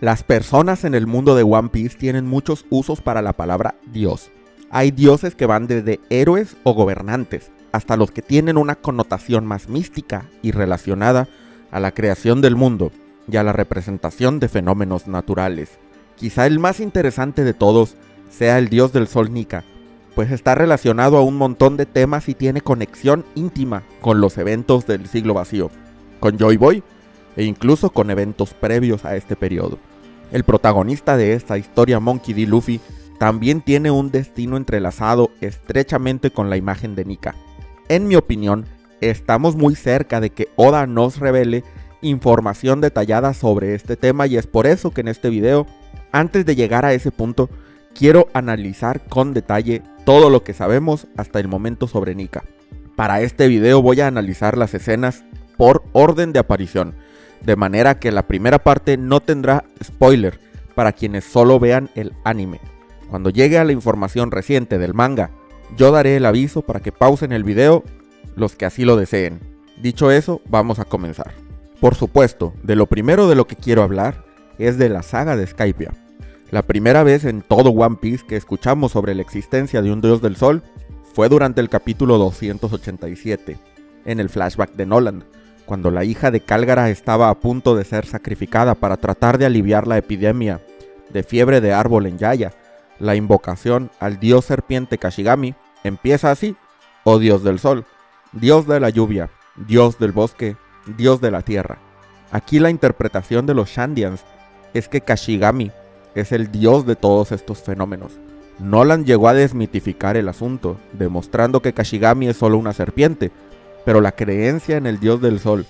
Las personas en el mundo de One Piece tienen muchos usos para la palabra Dios. Hay dioses que van desde héroes o gobernantes hasta los que tienen una connotación más mística y relacionada a la creación del mundo y a la representación de fenómenos naturales. Quizá el más interesante de todos sea el dios del sol Nika, pues está relacionado a un montón de temas y tiene conexión íntima con los eventos del siglo vacío, con Joy Boy e incluso con eventos previos a este periodo. El protagonista de esta historia, Monkey D. Luffy, también tiene un destino entrelazado estrechamente con la imagen de Nika. En mi opinión, estamos muy cerca de que Oda nos revele información detallada sobre este tema y es por eso que en este video, antes de llegar a ese punto, quiero analizar con detalle todo lo que sabemos hasta el momento sobre Nika. Para este video voy a analizar las escenas por orden de aparición, de manera que la primera parte no tendrá spoiler para quienes solo vean el anime. Cuando llegue a la información reciente del manga, yo daré el aviso para que pausen el video los que así lo deseen. Dicho eso, vamos a comenzar. Por supuesto, de lo primero de lo que quiero hablar es de la saga de Skypia. La primera vez en todo One Piece que escuchamos sobre la existencia de un dios del sol fue durante el capítulo 287, en el flashback de Nolan, cuando la hija de Calgara estaba a punto de ser sacrificada para tratar de aliviar la epidemia de fiebre de árbol en Yaya. La invocación al dios serpiente Kashigami empieza así, oh dios del sol, dios de la lluvia, dios del bosque, dios de la tierra. Aquí la interpretación de los Shandians es que Kashigami es el dios de todos estos fenómenos. Nolan llegó a desmitificar el asunto, demostrando que Kashigami es solo una serpiente, pero la creencia en el dios del sol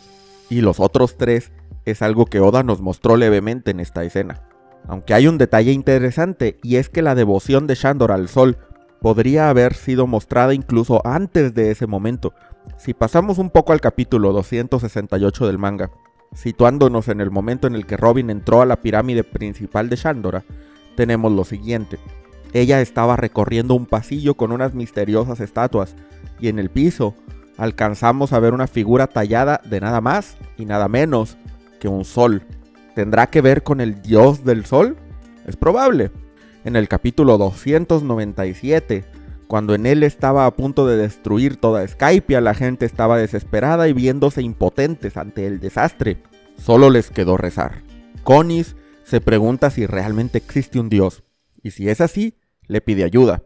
y los otros tres es algo que Oda nos mostró levemente en esta escena. Aunque hay un detalle interesante y es que la devoción de Shandor al sol podría haber sido mostrada incluso antes de ese momento. Si pasamos un poco al capítulo 268 del manga, situándonos en el momento en el que Robin entró a la pirámide principal de Shandora, tenemos lo siguiente. Ella estaba recorriendo un pasillo con unas misteriosas estatuas y en el piso alcanzamos a ver una figura tallada de nada más y nada menos que un sol. ¿Tendrá que ver con el dios del sol? Es probable. En el capítulo 297, cuando en él estaba a punto de destruir toda Skypia, la gente estaba desesperada y viéndose impotentes ante el desastre. Solo les quedó rezar. Conis se pregunta si realmente existe un dios, y si es así, le pide ayuda.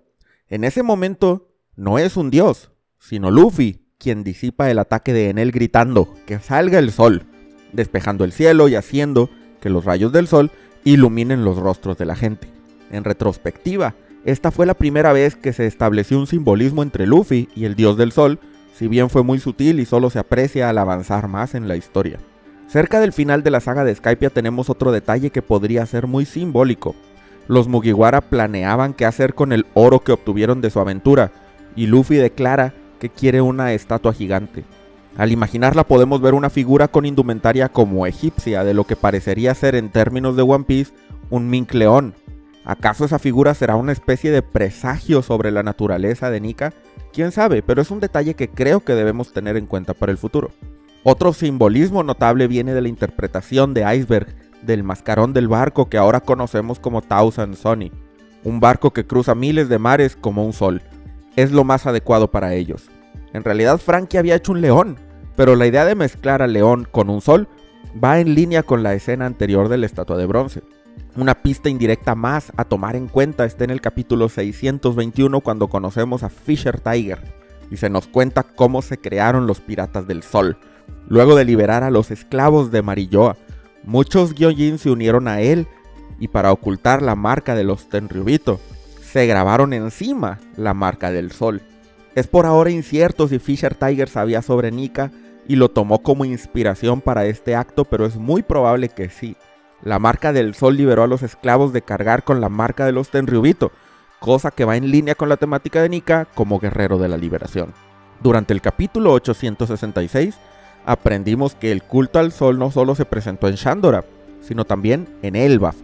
En ese momento, no es un dios, sino Luffy, quien disipa el ataque de Enel gritando que salga el sol, despejando el cielo y haciendo que los rayos del sol iluminen los rostros de la gente. En retrospectiva, esta fue la primera vez que se estableció un simbolismo entre Luffy y el dios del sol, si bien fue muy sutil y solo se aprecia al avanzar más en la historia. Cerca del final de la saga de Skypia tenemos otro detalle que podría ser muy simbólico. Los Mugiwara planeaban qué hacer con el oro que obtuvieron de su aventura, y Luffy declara quiere una estatua gigante. Al imaginarla podemos ver una figura con indumentaria como egipcia de lo que parecería ser en términos de One Piece un mink león. ¿Acaso esa figura será una especie de presagio sobre la naturaleza de Nika? Quién sabe, pero es un detalle que creo que debemos tener en cuenta para el futuro. Otro simbolismo notable viene de la interpretación de Iceberg del mascarón del barco que ahora conocemos como Thousand Sunny, un barco que cruza miles de mares como un sol es lo más adecuado para ellos. En realidad Frankie había hecho un león, pero la idea de mezclar al león con un sol va en línea con la escena anterior de la estatua de bronce. Una pista indirecta más a tomar en cuenta está en el capítulo 621 cuando conocemos a Fisher Tiger y se nos cuenta cómo se crearon los piratas del sol. Luego de liberar a los esclavos de Marilloa, muchos Gyojin se unieron a él y para ocultar la marca de los Tenryubito, se grabaron encima la marca del sol. Es por ahora incierto si Fisher Tiger sabía sobre Nika y lo tomó como inspiración para este acto, pero es muy probable que sí. La marca del sol liberó a los esclavos de cargar con la marca de los Tenryubito, cosa que va en línea con la temática de Nika como guerrero de la liberación. Durante el capítulo 866 aprendimos que el culto al sol no solo se presentó en Shandora, sino también en Elbaf,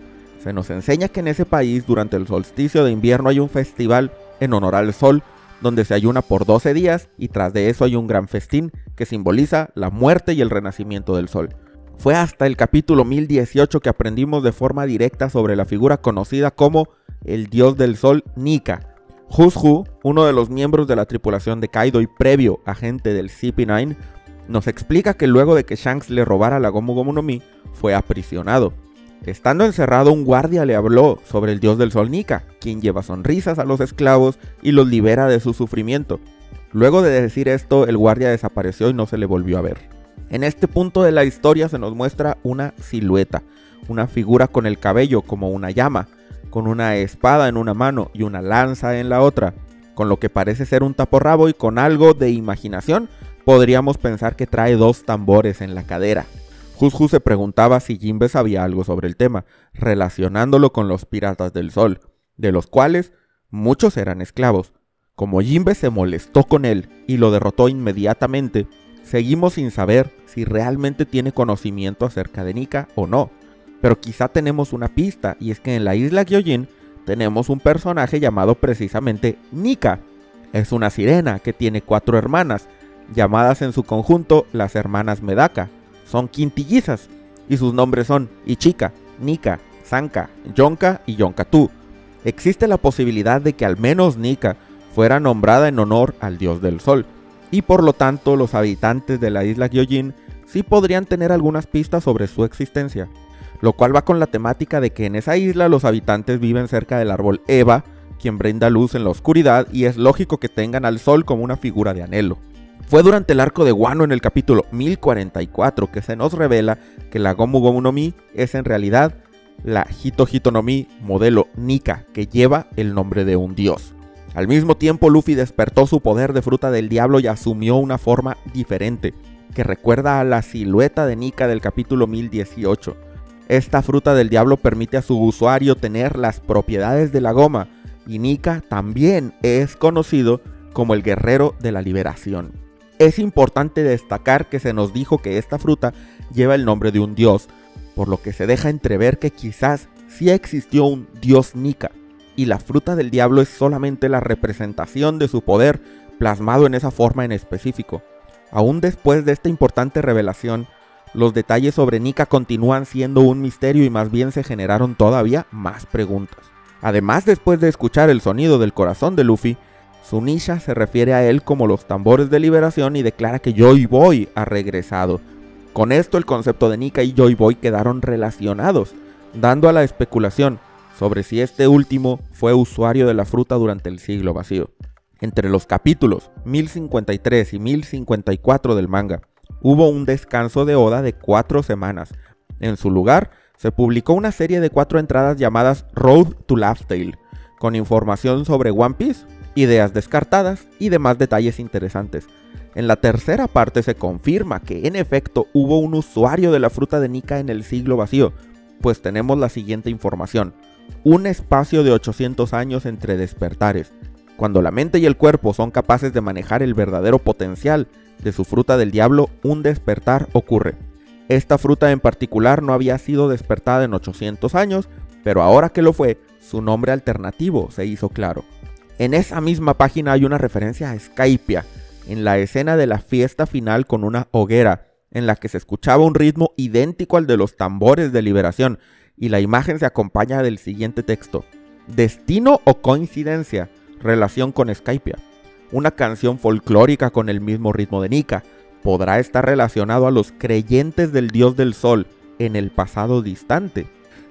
se nos enseña que en ese país durante el solsticio de invierno hay un festival en honor al sol, donde se ayuna por 12 días y tras de eso hay un gran festín que simboliza la muerte y el renacimiento del sol. Fue hasta el capítulo 1018 que aprendimos de forma directa sobre la figura conocida como el dios del sol Nika. Hushu, uno de los miembros de la tripulación de Kaido y previo agente del CP9, nos explica que luego de que Shanks le robara la Gomu Gomu no Mi, fue aprisionado. Estando encerrado, un guardia le habló sobre el dios del sol Nika, quien lleva sonrisas a los esclavos y los libera de su sufrimiento. Luego de decir esto, el guardia desapareció y no se le volvió a ver. En este punto de la historia se nos muestra una silueta, una figura con el cabello como una llama, con una espada en una mano y una lanza en la otra, con lo que parece ser un taporrabo y con algo de imaginación podríamos pensar que trae dos tambores en la cadera. Juzju se preguntaba si Jimbe sabía algo sobre el tema, relacionándolo con los piratas del sol, de los cuales muchos eran esclavos. Como Jimbe se molestó con él y lo derrotó inmediatamente, seguimos sin saber si realmente tiene conocimiento acerca de Nika o no. Pero quizá tenemos una pista y es que en la isla Gyojin tenemos un personaje llamado precisamente Nika. Es una sirena que tiene cuatro hermanas, llamadas en su conjunto las hermanas Medaka. Son quintillizas y sus nombres son Ichika, Nika, Sanka, Yonka y Yonkatu. Existe la posibilidad de que al menos Nika fuera nombrada en honor al dios del sol, y por lo tanto los habitantes de la isla Gyojin sí podrían tener algunas pistas sobre su existencia lo cual va con la temática de que en esa isla los habitantes viven cerca del árbol Eva, quien brinda luz en la oscuridad y es lógico que tengan al sol como una figura de anhelo. Fue durante el arco de Wano en el capítulo 1044 que se nos revela que la Gomu Gomu no Mi es en realidad la Hito Hito no Mi modelo Nika, que lleva el nombre de un dios. Al mismo tiempo, Luffy despertó su poder de fruta del diablo y asumió una forma diferente, que recuerda a la silueta de Nika del capítulo 1018 esta fruta del diablo permite a su usuario tener las propiedades de la goma y Nika también es conocido como el guerrero de la liberación. Es importante destacar que se nos dijo que esta fruta lleva el nombre de un dios, por lo que se deja entrever que quizás sí existió un dios Nika, y la fruta del diablo es solamente la representación de su poder plasmado en esa forma en específico. Aún después de esta importante revelación, los detalles sobre Nika continúan siendo un misterio y más bien se generaron todavía más preguntas. Además, después de escuchar el sonido del corazón de Luffy, Sunisha se refiere a él como los tambores de liberación y declara que Joy Boy ha regresado. Con esto el concepto de Nika y Joy Boy quedaron relacionados, dando a la especulación sobre si este último fue usuario de la fruta durante el siglo vacío. Entre los capítulos 1053 y 1054 del manga, hubo un descanso de Oda de cuatro semanas. En su lugar, se publicó una serie de cuatro entradas llamadas Road to Laugh con información sobre One Piece, ideas descartadas y demás detalles interesantes. En la tercera parte se confirma que en efecto hubo un usuario de la fruta de Nika en el siglo vacío, pues tenemos la siguiente información. Un espacio de 800 años entre despertares. Cuando la mente y el cuerpo son capaces de manejar el verdadero potencial de su fruta del diablo, un despertar ocurre. Esta fruta en particular no había sido despertada en 800 años, pero ahora que lo fue, su nombre alternativo se hizo claro. En esa misma página hay una referencia a Skypia, en la escena de la fiesta final con una hoguera, en la que se escuchaba un ritmo idéntico al de los tambores de liberación, y la imagen se acompaña del siguiente texto. Destino o coincidencia, relación con Skypia una canción folclórica con el mismo ritmo de Nika, podrá estar relacionado a los creyentes del dios del sol en el pasado distante.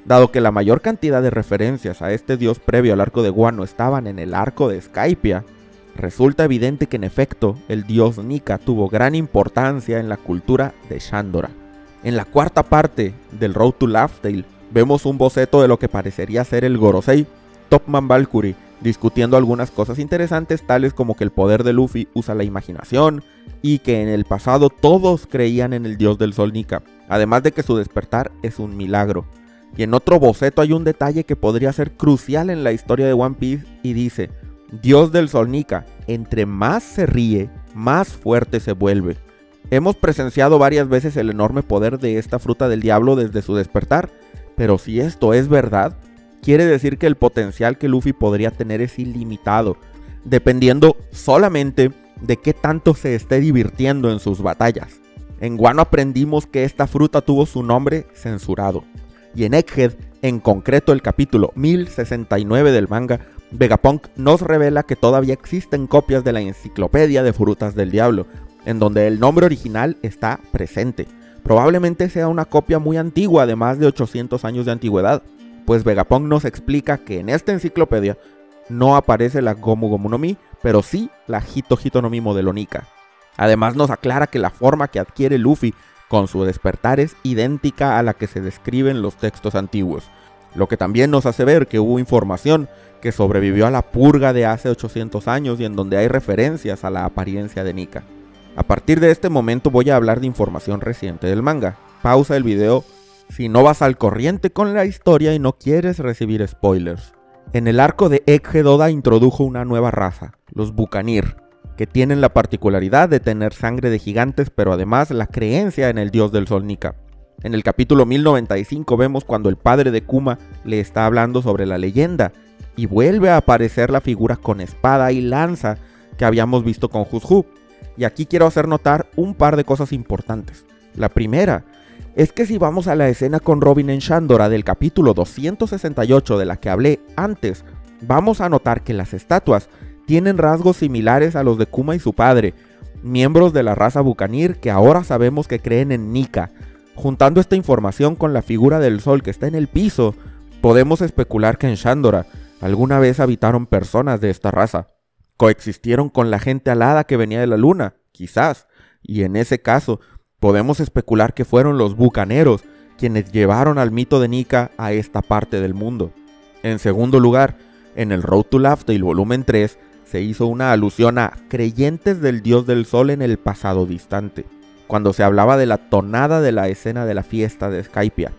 Dado que la mayor cantidad de referencias a este dios previo al arco de Guano estaban en el arco de Skypia, resulta evidente que en efecto el dios Nika tuvo gran importancia en la cultura de Shandora. En la cuarta parte del Road to Laughtale vemos un boceto de lo que parecería ser el Gorosei Topman Valkyrie discutiendo algunas cosas interesantes tales como que el poder de Luffy usa la imaginación y que en el pasado todos creían en el dios del sol Nika, además de que su despertar es un milagro. Y en otro boceto hay un detalle que podría ser crucial en la historia de One Piece y dice, Dios del sol Nika, entre más se ríe, más fuerte se vuelve. Hemos presenciado varias veces el enorme poder de esta fruta del diablo desde su despertar, pero si esto es verdad, quiere decir que el potencial que Luffy podría tener es ilimitado, dependiendo solamente de qué tanto se esté divirtiendo en sus batallas. En Guano aprendimos que esta fruta tuvo su nombre censurado. Y en Egghead, en concreto el capítulo 1069 del manga, Vegapunk nos revela que todavía existen copias de la enciclopedia de frutas del diablo, en donde el nombre original está presente. Probablemente sea una copia muy antigua de más de 800 años de antigüedad, pues Vegapunk nos explica que en esta enciclopedia no aparece la Gomu Gomu no Mi, pero sí la Hito Hito no Mi modelo Nika. Además nos aclara que la forma que adquiere Luffy con su despertar es idéntica a la que se describe en los textos antiguos, lo que también nos hace ver que hubo información que sobrevivió a la purga de hace 800 años y en donde hay referencias a la apariencia de Nika. A partir de este momento voy a hablar de información reciente del manga. Pausa el video si no vas al corriente con la historia y no quieres recibir spoilers. En el arco de Egghead introdujo una nueva raza, los Bucanir, que tienen la particularidad de tener sangre de gigantes pero además la creencia en el dios del sol Nika. En el capítulo 1095 vemos cuando el padre de Kuma le está hablando sobre la leyenda y vuelve a aparecer la figura con espada y lanza que habíamos visto con Juzhu. Y aquí quiero hacer notar un par de cosas importantes. La primera es que si vamos a la escena con Robin en Shandora del capítulo 268 de la que hablé antes, vamos a notar que las estatuas tienen rasgos similares a los de Kuma y su padre, miembros de la raza Bucanir que ahora sabemos que creen en Nika. Juntando esta información con la figura del sol que está en el piso, podemos especular que en Shandora alguna vez habitaron personas de esta raza. Coexistieron con la gente alada que venía de la luna, quizás, y en ese caso podemos especular que fueron los bucaneros quienes llevaron al mito de Nika a esta parte del mundo. En segundo lugar, en el Road to Laughdale volumen 3 se hizo una alusión a creyentes del dios del sol en el pasado distante, cuando se hablaba de la tonada de la escena de la fiesta de Skypia.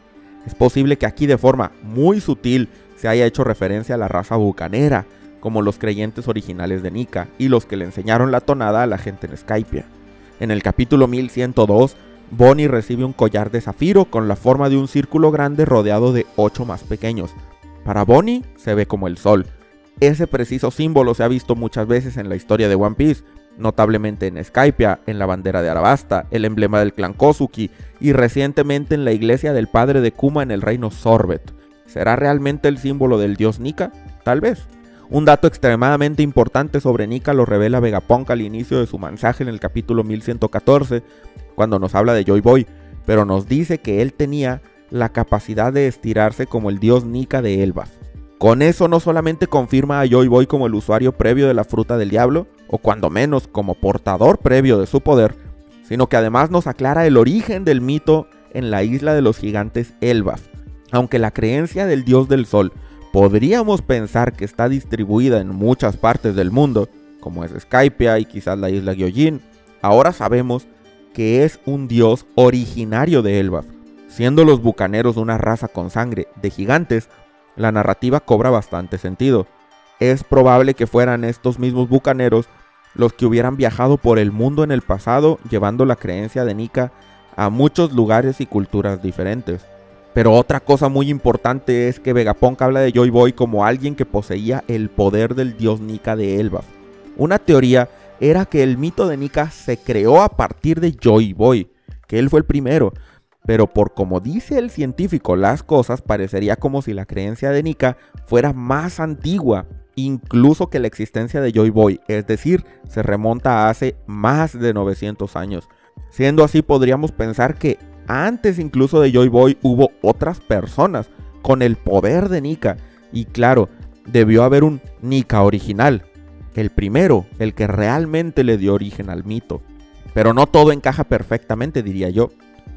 Es posible que aquí de forma muy sutil se haya hecho referencia a la raza bucanera, como los creyentes originales de Nika y los que le enseñaron la tonada a la gente en Skypia. En el capítulo 1102, Bonnie recibe un collar de zafiro con la forma de un círculo grande rodeado de ocho más pequeños. Para Bonnie se ve como el sol. Ese preciso símbolo se ha visto muchas veces en la historia de One Piece, notablemente en Skypia, en la bandera de Arabasta, el emblema del clan Kozuki y recientemente en la iglesia del padre de Kuma en el reino Sorbet. ¿Será realmente el símbolo del dios Nika? Tal vez. Un dato extremadamente importante sobre Nika lo revela Vegapunk al inicio de su mensaje en el capítulo 1114, cuando nos habla de Joy Boy, pero nos dice que él tenía la capacidad de estirarse como el dios Nika de Elbaf. Con eso no solamente confirma a Joy Boy como el usuario previo de la fruta del diablo, o cuando menos como portador previo de su poder, sino que además nos aclara el origen del mito en la isla de los gigantes Elbaf, aunque la creencia del dios del sol podríamos pensar que está distribuida en muchas partes del mundo, como es Skypia y quizás la isla Gyojin, ahora sabemos que es un dios originario de Elbaf. Siendo los bucaneros una raza con sangre de gigantes, la narrativa cobra bastante sentido. Es probable que fueran estos mismos bucaneros los que hubieran viajado por el mundo en el pasado llevando la creencia de Nika a muchos lugares y culturas diferentes. Pero otra cosa muy importante es que Vegapunk habla de Joy Boy como alguien que poseía el poder del dios Nika de Elbaf. Una teoría era que el mito de Nika se creó a partir de Joy Boy, que él fue el primero. Pero por como dice el científico las cosas, parecería como si la creencia de Nika fuera más antigua, incluso que la existencia de Joy Boy, es decir, se remonta a hace más de 900 años. Siendo así, podríamos pensar que antes incluso de Joy Boy hubo otras personas con el poder de Nika. Y claro, debió haber un Nika original. El primero, el que realmente le dio origen al mito. Pero no todo encaja perfectamente, diría yo.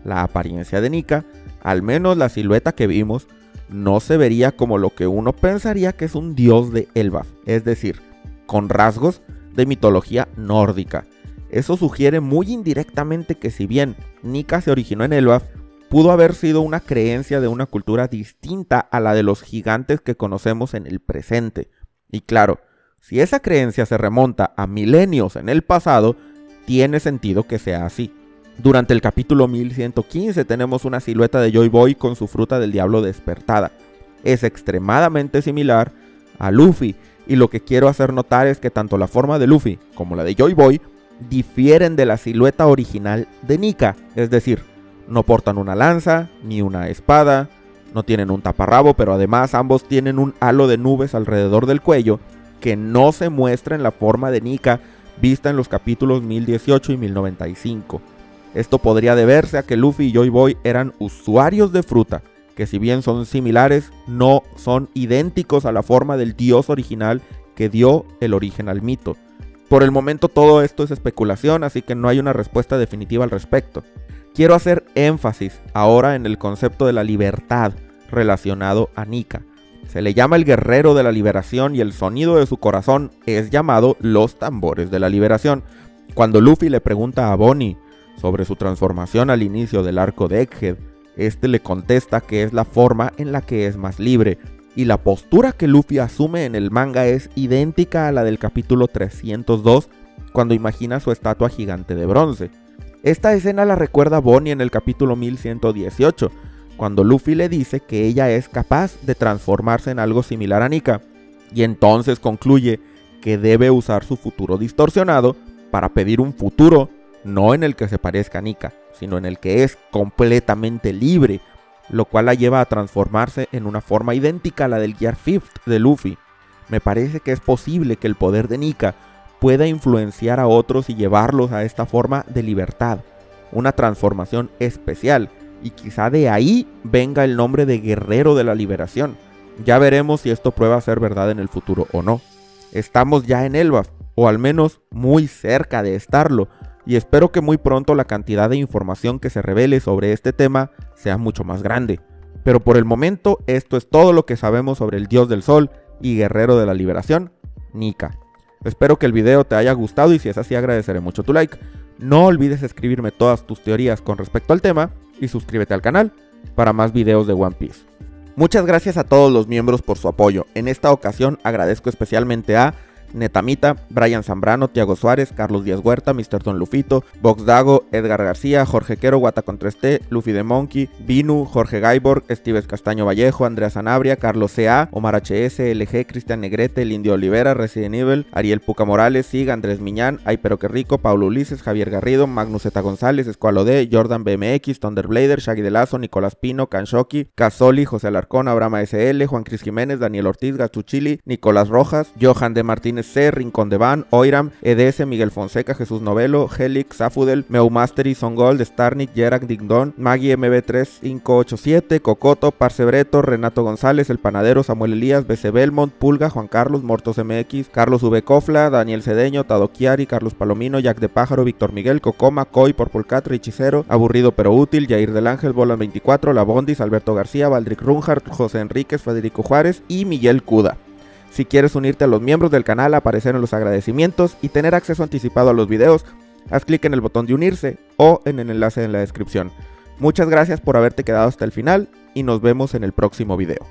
La apariencia de Nika, al menos la silueta que vimos, no se vería como lo que uno pensaría que es un dios de Elbaf, es decir, con rasgos de mitología nórdica. Eso sugiere muy indirectamente que si bien Nika se originó en Elbaf, pudo haber sido una creencia de una cultura distinta a la de los gigantes que conocemos en el presente. Y claro, si esa creencia se remonta a milenios en el pasado, tiene sentido que sea así. Durante el capítulo 1115 tenemos una silueta de Joy Boy con su fruta del diablo despertada. Es extremadamente similar a Luffy y lo que quiero hacer notar es que tanto la forma de Luffy como la de Joy Boy difieren de la silueta original de Nika, es decir, no portan una lanza ni una espada, no tienen un taparrabo, pero además ambos tienen un halo de nubes alrededor del cuello que no se muestra en la forma de Nika vista en los capítulos 1018 y 1095. Esto podría deberse a que Luffy y Joy Boy eran usuarios de fruta, que si bien son similares, no son idénticos a la forma del dios original que dio el origen al mito. Por el momento todo esto es especulación, así que no hay una respuesta definitiva al respecto. Quiero hacer énfasis ahora en el concepto de la libertad relacionado a Nika. Se le llama el guerrero de la liberación y el sonido de su corazón es llamado los tambores de la liberación. Cuando Luffy le pregunta a Bonnie sobre su transformación al inicio del arco de Egghead, este le contesta que es la forma en la que es más libre, y la postura que Luffy asume en el manga es idéntica a la del capítulo 302 cuando imagina su estatua gigante de bronce. Esta escena la recuerda Bonnie en el capítulo 1118, cuando Luffy le dice que ella es capaz de transformarse en algo similar a Nika, y entonces concluye que debe usar su futuro distorsionado para pedir un futuro no en el que se parezca a Nika, sino en el que es completamente libre, lo cual la lleva a transformarse en una forma idéntica a la del Gear Fifth de Luffy. Me parece que es posible que el poder de Nika pueda influenciar a otros y llevarlos a esta forma de libertad, una transformación especial, y quizá de ahí venga el nombre de Guerrero de la Liberación. Ya veremos si esto prueba ser verdad en el futuro o no. Estamos ya en Elbaf, o al menos muy cerca de estarlo, y espero que muy pronto la cantidad de información que se revele sobre este tema sea mucho más grande. Pero por el momento esto es todo lo que sabemos sobre el dios del sol y guerrero de la liberación, Nika. Espero que el video te haya gustado y si es así agradeceré mucho tu like. No olvides escribirme todas tus teorías con respecto al tema y suscríbete al canal para más videos de One Piece. Muchas gracias a todos los miembros por su apoyo. En esta ocasión agradezco especialmente a Netamita, Brian Zambrano, Tiago Suárez, Carlos Díaz Huerta, Mr. Don Lufito, Box Dago, Edgar García, Jorge Quero, Guata con t Luffy de Monkey, Vinu, Jorge Gaiborg, Estives Castaño Vallejo, Andrea Sanabria, Carlos C.A., Omar HS, LG, Cristian Negrete, El Indio Olivera, Resident Evil, Ariel Puca Morales, Sig, Andrés Miñán, Ay Pero Que Rico, Paulo Ulises, Javier Garrido, Magnus Zeta González, Escualo D, Jordan BMX, Thunderblader, Shaggy de Lazo, Nicolás Pino, Canshoki, Casoli, José Alarcón, Abrama SL, Juan Cris Jiménez, Daniel Ortiz, Gachuchili, Nicolás Rojas, Johan de Martínez C, Rincón de Van, Oiram, EDS, Miguel Fonseca, Jesús Novelo, Helix, Zafudel, Meumastery, Songold, Starnik, Jerak, Dingdon, Maggie MB3587, Cocoto, Parcebreto, Renato González, El Panadero, Samuel Elías, BC Belmont, Pulga, Juan Carlos, Mortos MX, Carlos V. Cofla, Daniel Cedeño, Tado Chiari, Carlos Palomino, Jack de Pájaro, Víctor Miguel, Cocoma, Coy, Porpolcat, Richicero, Aburrido pero Útil, Jair del Ángel, Bolan 24, La Bondis, Alberto García, Valdric Runhart, José Enríquez, Federico Juárez y Miguel Cuda. Si quieres unirte a los miembros del canal, aparecer en los agradecimientos y tener acceso anticipado a los videos, haz clic en el botón de unirse o en el enlace en la descripción. Muchas gracias por haberte quedado hasta el final y nos vemos en el próximo video.